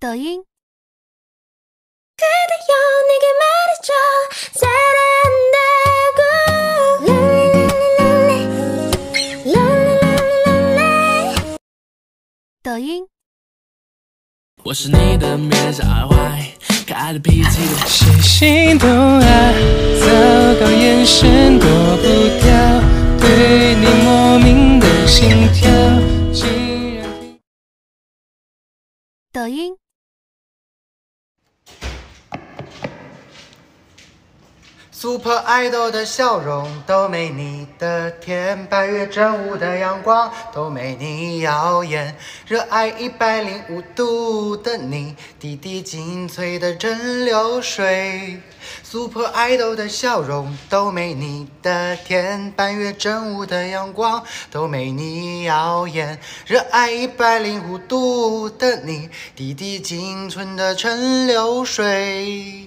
너인 그대여 내게 말해줘. 사랑한다고. 랄랄랄랄 랄랄랄랄 너인 我是你的面向而坏坏，可爱的脾气。谁心动啊？糟糕眼神躲不掉，对你莫名的心跳，竟然。抖音。Super Idol 的笑容都没你的甜，八月正午的阳光都没你耀眼，热爱一百零五度的你，滴滴精粹的蒸馏水。Super Idol 的笑容都没你的甜，半月正午的阳光都没你耀眼，热爱一百零五度的你，滴滴精纯的蒸馏水。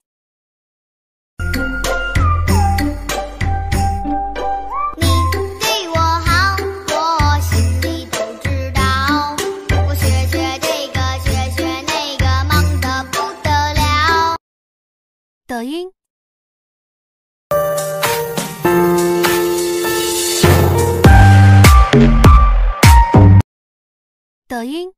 抖音。抖音。